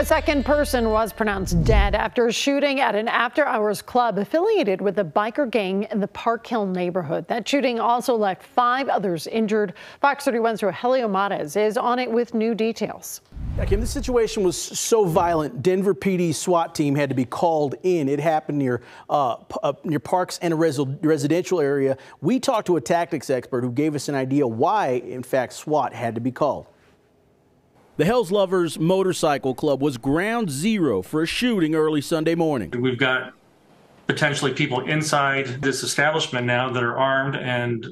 A second person was pronounced dead after a shooting at an after hours club affiliated with a biker gang in the Park Hill neighborhood. That shooting also left five others injured. Fox 31's Rogelio Mares is on it with new details. Kim, this situation was so violent, Denver PD SWAT team had to be called in. It happened near uh, uh, near parks and a res residential area. We talked to a tactics expert who gave us an idea why, in fact, SWAT had to be called. The Hells Lovers Motorcycle Club was ground zero for a shooting early Sunday morning. We've got potentially people inside this establishment now that are armed and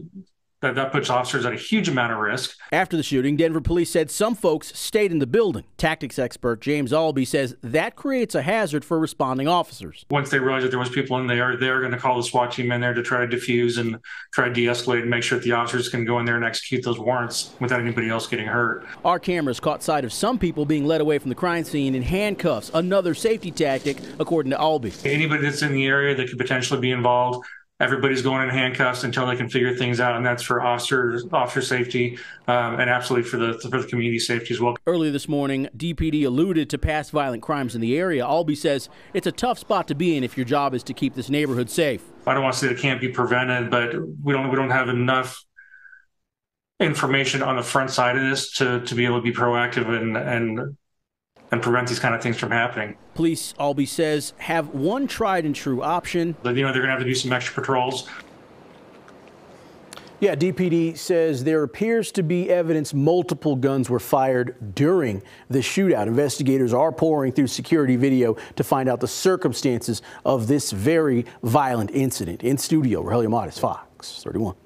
that, that puts officers at a huge amount of risk. After the shooting, Denver police said some folks stayed in the building. Tactics expert James Albee says that creates a hazard for responding officers. Once they realize that there was people in there, they're going to call the SWAT team in there to try to defuse and try to de-escalate and make sure that the officers can go in there and execute those warrants without anybody else getting hurt. Our cameras caught sight of some people being led away from the crime scene in handcuffs, another safety tactic, according to Albee. Anybody that's in the area that could potentially be involved everybody's going in handcuffs until they can figure things out, and that's for officer officer safety um, and absolutely for the for the community safety as well. Early this morning, DPD alluded to past violent crimes in the area. Albee says it's a tough spot to be in if your job is to keep this neighborhood safe. I don't want to say it can't be prevented, but we don't we don't have enough information on the front side of this to to be able to be proactive and and and prevent these kind of things from happening. Police, Albee says, have one tried and true option. But, you know, they're going to have to do some extra patrols. Yeah, DPD says there appears to be evidence multiple guns were fired during the shootout. Investigators are poring through security video to find out the circumstances of this very violent incident. In studio, Rogelio Mares, Fox 31.